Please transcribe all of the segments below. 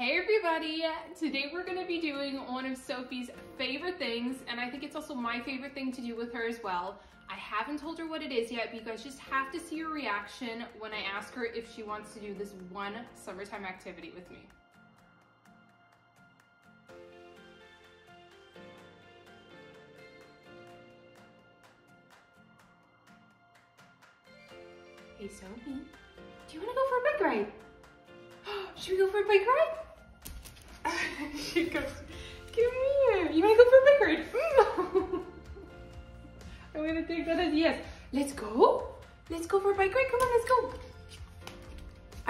Hey everybody! Today we're going to be doing one of Sophie's favorite things, and I think it's also my favorite thing to do with her as well. I haven't told her what it is yet, but you guys just have to see her reaction when I ask her if she wants to do this one summertime activity with me. Hey Sophie, do you want to go for a bike ride? Should we go for a bike ride? she goes, come here. You to go for a bike ride? I'm gonna take that as yes. Let's go. Let's go for a bike ride. Come on, let's go.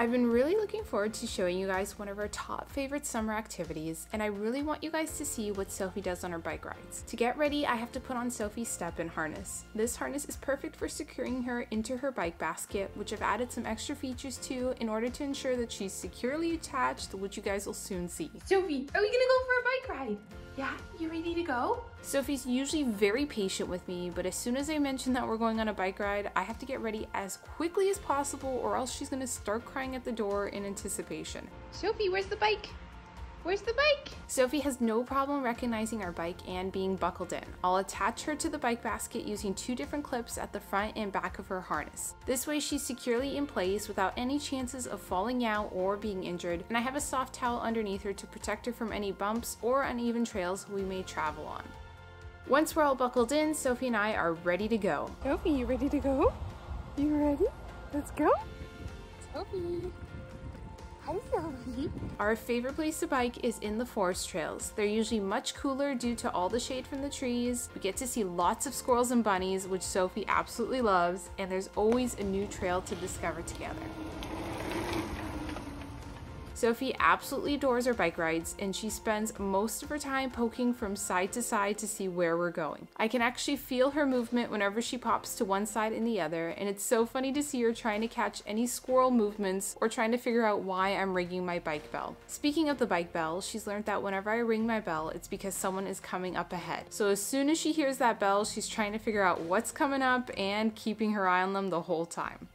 I've been really looking forward to showing you guys one of our top favorite summer activities, and I really want you guys to see what Sophie does on her bike rides. To get ready, I have to put on Sophie's step-in harness. This harness is perfect for securing her into her bike basket, which I've added some extra features to in order to ensure that she's securely attached, which you guys will soon see. Sophie, are we gonna go for a bike ride? Yeah, you ready to go? Sophie's usually very patient with me, but as soon as I mention that we're going on a bike ride, I have to get ready as quickly as possible or else she's gonna start crying at the door in anticipation. Sophie, where's the bike? Where's the bike? Sophie has no problem recognizing our bike and being buckled in. I'll attach her to the bike basket using two different clips at the front and back of her harness. This way she's securely in place without any chances of falling out or being injured, and I have a soft towel underneath her to protect her from any bumps or uneven trails we may travel on. Once we're all buckled in, Sophie and I are ready to go. Sophie, you ready to go? You ready? Let's go. Sophie. Our favorite place to bike is in the forest trails. They're usually much cooler due to all the shade from the trees. We get to see lots of squirrels and bunnies, which Sophie absolutely loves, and there's always a new trail to discover together. Sophie absolutely adores her bike rides and she spends most of her time poking from side to side to see where we're going. I can actually feel her movement whenever she pops to one side and the other and it's so funny to see her trying to catch any squirrel movements or trying to figure out why I'm ringing my bike bell. Speaking of the bike bell, she's learned that whenever I ring my bell, it's because someone is coming up ahead. So as soon as she hears that bell, she's trying to figure out what's coming up and keeping her eye on them the whole time.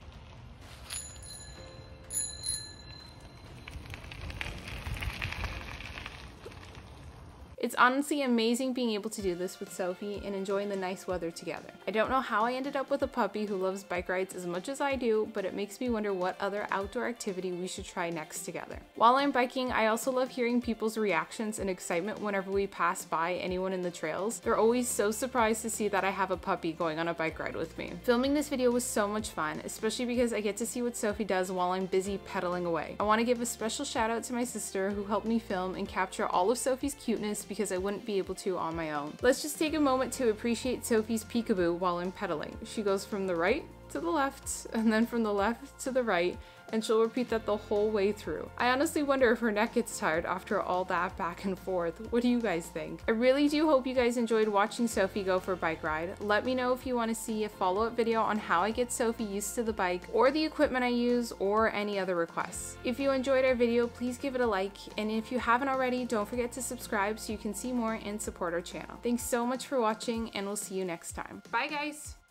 It's honestly amazing being able to do this with Sophie and enjoying the nice weather together. I don't know how I ended up with a puppy who loves bike rides as much as I do, but it makes me wonder what other outdoor activity we should try next together. While I'm biking, I also love hearing people's reactions and excitement whenever we pass by anyone in the trails. They're always so surprised to see that I have a puppy going on a bike ride with me. Filming this video was so much fun, especially because I get to see what Sophie does while I'm busy pedaling away. I want to give a special shout out to my sister who helped me film and capture all of Sophie's cuteness because I wouldn't be able to on my own. Let's just take a moment to appreciate Sophie's peekaboo while I'm pedaling. She goes from the right to the left and then from the left to the right and she'll repeat that the whole way through. I honestly wonder if her neck gets tired after all that back and forth. What do you guys think? I really do hope you guys enjoyed watching Sophie go for a bike ride. Let me know if you want to see a follow-up video on how I get Sophie used to the bike or the equipment I use or any other requests. If you enjoyed our video, please give it a like and if you haven't already, don't forget to subscribe so you can see more and support our channel. Thanks so much for watching and we'll see you next time. Bye guys!